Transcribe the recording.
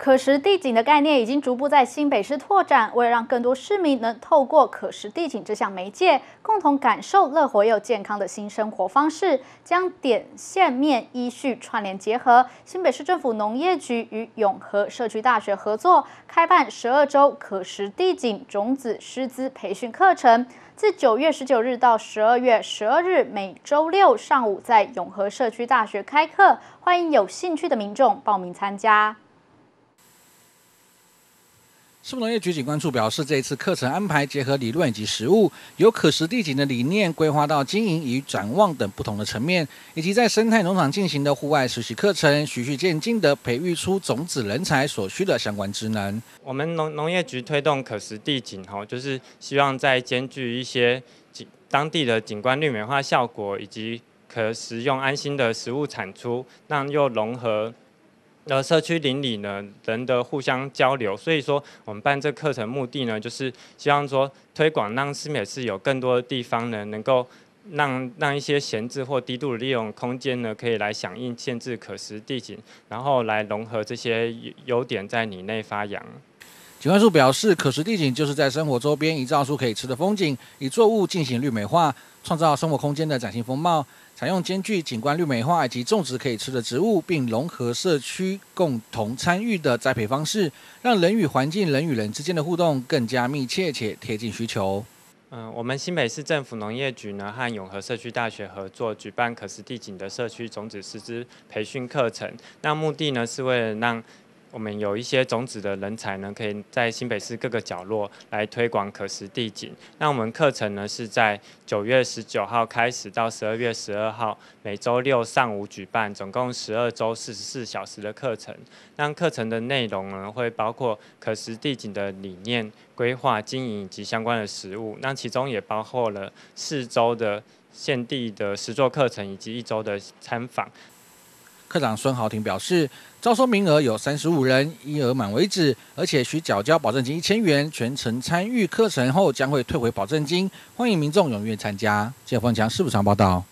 可食地景的概念已经逐步在新北市拓展，为了让更多市民能透过可食地景这项媒介，共同感受乐活又健康的新生活方式，将点线面依序串联结合，新北市政府农业局与永和社区大学合作，开办十二周可食地景种子师资培训课程，自九月十九日到十二月十二日，每周六上午在永和社区大学开课，欢迎有兴趣的民众报名参加。市农业局景观处表示，这一次课程安排结合理论以及实务，由可实地景的理念规划到经营与展望等不同的层面，以及在生态农场进行的户外实习课程，循序渐进的培育出种子人才所需的相关职能。我们农农业局推动可实地景，哈，就是希望在兼具一些景当地的景观绿美化效果，以及可食用安心的食物产出，让又融合。呃，社区邻里呢，人的互相交流，所以说我们办这课程目的呢，就是希望说推广，让新北市有更多的地方呢，能够让让一些闲置或低度利用空间呢，可以来响应限制可食地景，然后来融合这些优点在你内发扬。景观处表示，可食地景就是在生活周边营造出可以吃的风景，以作物进行绿美化，创造生活空间的崭新风貌。采用兼具景观绿美化以及种植可以吃的植物，并融合社区共同参与的栽培方式，让人与环境、人与人之间的互动更加密切且贴近需求。嗯，我们新北市政府农业局呢和永和社区大学合作举办可食地景的社区种子师资培训课程，那目的呢是为了让我们有一些种子的人才呢，可以在新北市各个角落来推广可食地景。那我们课程呢是在九月十九号开始到十二月十二号，每周六上午举办，总共十二周四十四小时的课程。那课程的内容呢会包括可食地景的理念、规划、经营以及相关的实务。那其中也包括了四周的现地的实作课程以及一周的参访。科长孙豪庭表示，招收名额有三十五人，一额满为止，而且需缴交保证金一千元。全程参与课程后将会退回保证金，欢迎民众踊跃参加。谢凤强，市府长报道？